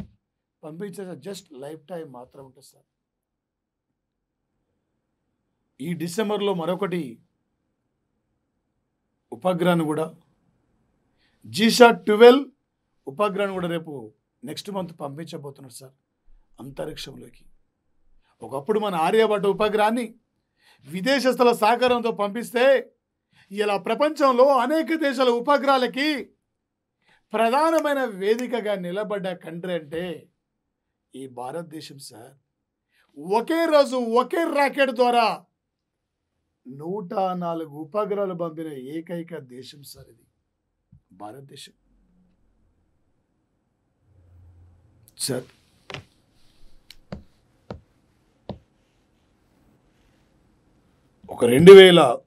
పంపించే జస్ట్ లైఫ్ టైం మాత్రం ఉంటుంది సార్. ఈ డిసెంబర్లో మరొకటి ఉపగ్రహాన్ని కూడా జీషాట్ ట్వెల్వ్ ఉపగ్రహాన్ని కూడా రేపు నెక్స్ట్ మంత్ పంపించబోతున్నారు సార్ అంతరిక్షంలోకి. ఒకప్పుడు మన ఆర్యభట్ట ఉపగ్రహాన్ని విదేశస్థల సహకారంతో పంపిస్తే ఇలా ప్రపంచంలో అనేక దేశాల ఉపగ్రహాలకి ప్రధానమైన వేదికగా నిలబడ్డ కంట్రీ అంటే ఈ భారతదేశం సార్. ఒకే రోజు ఒకే రాకెట్ ద్వారా నూట నాలుగు ఉపగ్రహాలు పంపిన ఏకైక దేశం సార్ ఇది. భారతదేశం. సార్. ఒక రెండు వేల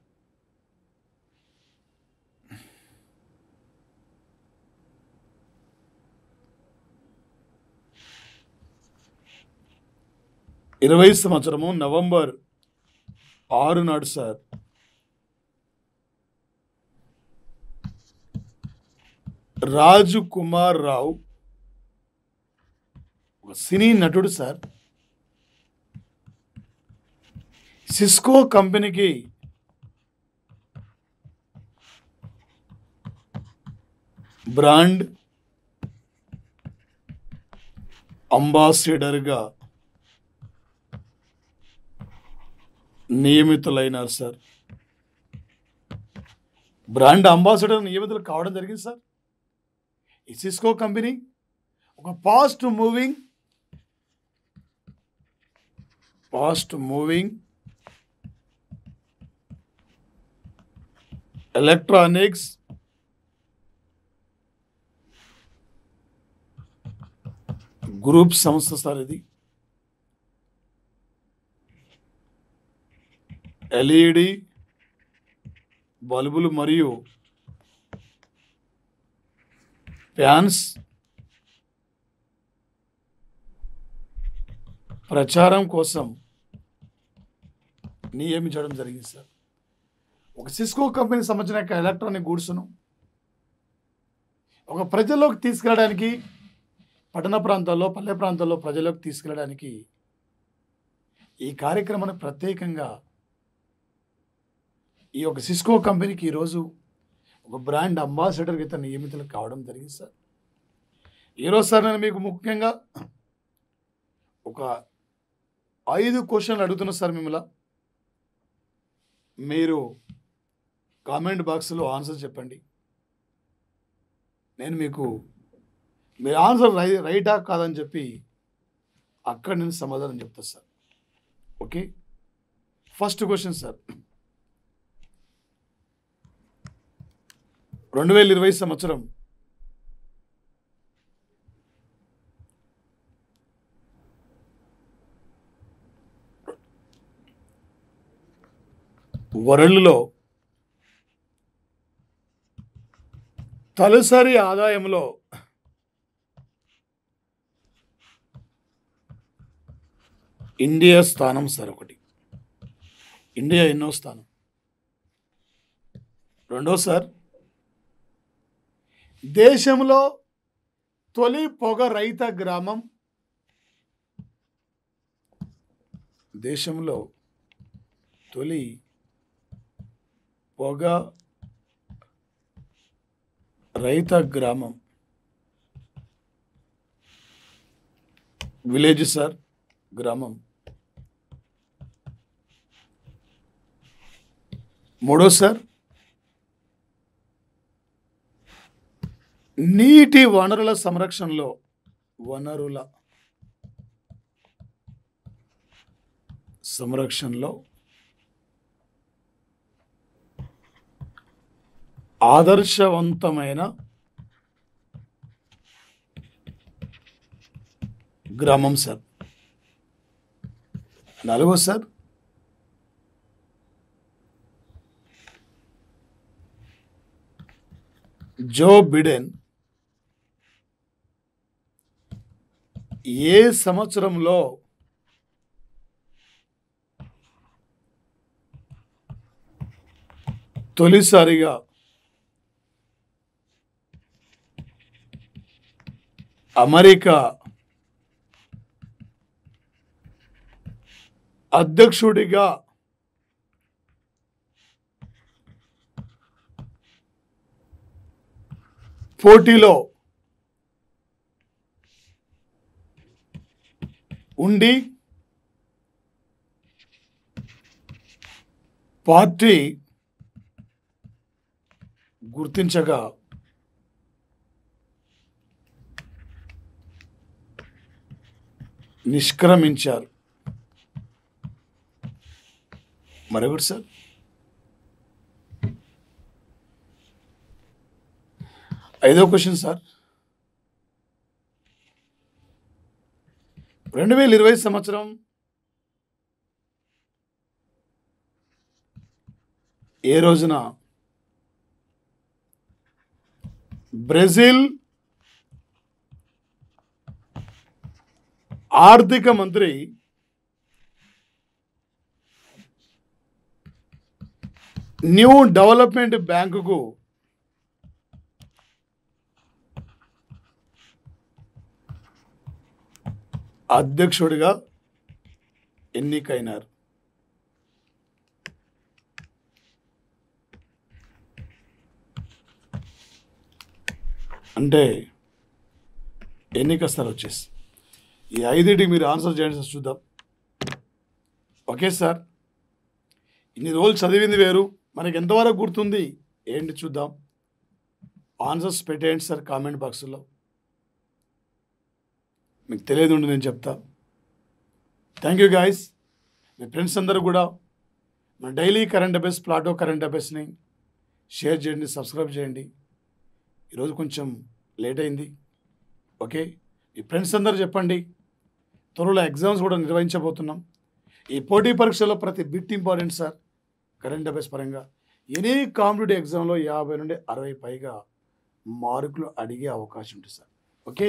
ఇరవై సంవత్సరము నవంబర్ ఆరు నాడు సార్ రాజు కుమార్ రావు ఒక సినీ నటుడు సార్ సిస్కో కంపెనీకి బ్రాండ్ అంబాసిడర్గా నియమితులైనారు సార్. బ్రాండ్ అంబాసిడర్ నియమితులు కావడం జరిగింది సార్. ఈ సిస్కో కంపెనీ ఒక fast moving fast moving electronics group సంస్థ సార్ ఇది. ఎల్ఈడి బల్బులు మరియు ఫ్యాన్స్ ప్రచారం కోసం నియమించడం జరిగింది సార్. ఒక సిస్కో కంపెనీకి సంబంధించిన యొక్క ఎలక్ట్రానిక్ గూడ్స్ను ఒక ప్రజల్లోకి తీసుకెళ్ళడానికి పట్టణ ప్రాంతాల్లో పల్లె ప్రాంతాల్లో ప్రజల్లోకి తీసుకెళ్ళడానికి ఈ కార్యక్రమాన్ని ప్రత్యేకంగా ఈ యొక్క సిస్కో కంపెనీకి ఈరోజు ఒక బ్రాండ్ అంబాసిడర్ ఇతను నియమితులు కావడం జరిగింది సార్. ఈరోజు సార్ నేను మీకు ముఖ్యంగా ఒక ఐదు క్వశ్చన్లు అడుగుతున్నా సార్ మిమ్మల్ని. మీరు కామెంట్ బాక్స్లో ఆన్సర్ చెప్పండి. నేను మీకు మీరు ఆన్సర్ రై రైటా కాదని చెప్పి అక్కడ నేను సమాధానం చెప్తాను sir. Okay? First question sir. రెండు వేల ఇరవై సంవత్సరం. వరల్డ్లో తలసరి ఆదాయంలో ఇండియా స్థానం సార్ ఒకటి ఇండియా ఎన్నో స్థానం. రెండో సార్ దేశంలో తొలి పొగ రహిత గ్రామం. దేశంలో తొలి పొగ రైత గ్రామం. విలేజ్ సార్ గ్రామం. మూడో సార్ నీటి వనరుల సంరక్షణలో వనరుల సంరక్షణలో ఆదర్శవంతమైన గ్రామం సార్. నాలుగో సార్. జో బిడెన్ ఏ సంవత్సరంలో తొలిసారిగా అమెరికా అధ్యక్షుడిగా పోటీలో ఉండి పార్టీ గుర్తించగా నిష్క్రమించారు. మరొకటి సార్? ఐదో క్వశ్చన్ సార్. రెండు వేల ఇరవై సంవత్సరం ఏ రోజున బ్రెజిల్ ఆర్థిక మంత్రి న్యూ డెవలప్మెంట్ బ్యాంకుకు అధ్యక్షుడిగా ఎన్నికైనారు? అంటే ఎన్నిక సార్ వచ్చేసి. ఈ ఐదింటికి మీరు ఆన్సర్ చేయండి సార్ చూద్దాం. Okay sir. ఇన్ని రోజులు చదివింది వేరు. మనకి ఎంతవరకు గుర్తుంది? ఏంటి చూద్దాం. ఆన్సర్స్ పెట్టేయండి సార్ కామెంట్ బాక్స్లో. మీకు తెలియదు నేను చెప్తా. థ్యాంక్ యూ గాయస్ మీ ఫ్రెండ్స్ అందరూ కూడా మన daily current affairs Plato current అఫేర్స్ని share చేయండి సబ్స్క్రైబ్ చేయండి. ఈరోజు కొంచెం లేట్ అయింది. ఓకే మీ ఫ్రెండ్స్ అందరూ చెప్పండి. త్వరలో ఎగ్జామ్స్ కూడా నిర్వహించబోతున్నాం. ఈ పోటీ పరీక్షలో ప్రతి bit important sir current affairs పరంగా ఎనీ కాంపిటేటివ్ ఎగ్జామ్లో యాభై నుండి అరవై పైగా మార్కులు అడిగే అవకాశం ఉంటుంది sir okay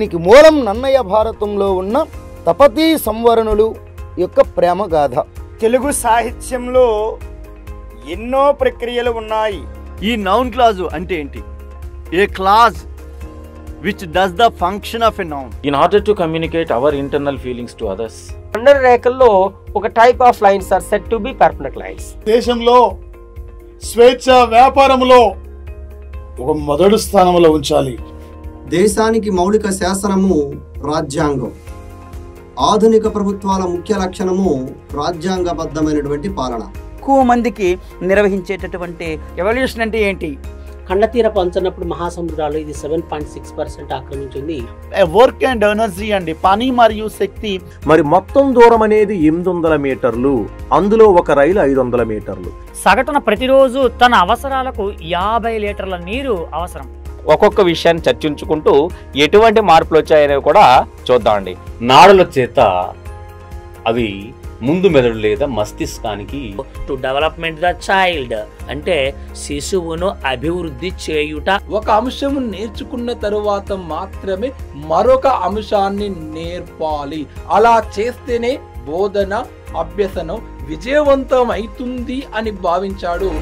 దీనికి మూలం నన్నయ్య భారతంలో ఉన్న తపతీ సంవరణులు యొక్క ప్రేమ గాథ. తెలుగు సాహిత్యంలో ఎన్నో ప్రక్రియలు ఉన్నాయి. ఈ నౌన్ క్లాజు అంటే ఏంటి? A clause which does the function of a noun in order to communicate our internal feelings to others under రేఖల్లో ఒక type of lines are set to be permanent lines దేశంలో స్వేచ్ఛ వ్యాపారంలో ఒక మొదటి స్థానంలో ఉంచాలి. దేశానికి మౌలిక శాసనము రాజ్యాంగం. ఆధునిక ప్రభుత్వాల ముఖ్య లక్షణము రాజ్యాంగబద్ధమైనటువంటి పాలన. ఎక్కువ మందికి నిర్వహించేటటువంటి ఎవల్యూషన్ అంటే ఏంటి? ఖండతీర పంచనప్పుడు మహాసముద్రాలు ఇది సెవెన్ పాయింట్ సిక్స్ పర్సెంట్ ఆక్రమించింది. వర్క్ అండ్ ఎనర్జీ అండి. పని మరియు శక్తి. మరి మొత్తం దూరం అనేది ఎనిమిది వందల మీటర్లు. అందులో ఒక రైలు ఐదు వందల మీటర్లు. సగటున ప్రతిరోజు తన అవసరాలకు యాభై లీటర్ల నీరు అవసరం. ఒక్కొక్క విషయాన్ని చర్చించుకుంటూ ఎటువంటి మార్పులు వచ్చాయనేవి కూడా చూద్దామండి. నాడుల చేత అవి ముందు మెదడు లేదా మస్తిష్కానికి టు డెవలప్మెంట్ ద చైల్డ్ అంటే శిశువును అభివృద్ధి చేయుట. ఒక అంశము నేర్చుకున్న తరువాత మాత్రమే మరొక అంశాన్ని నేర్పాలి. అలా చేస్తేనే బోధన అభ్యసనం విజయవంతం అవుతుంది అని భావించాడు.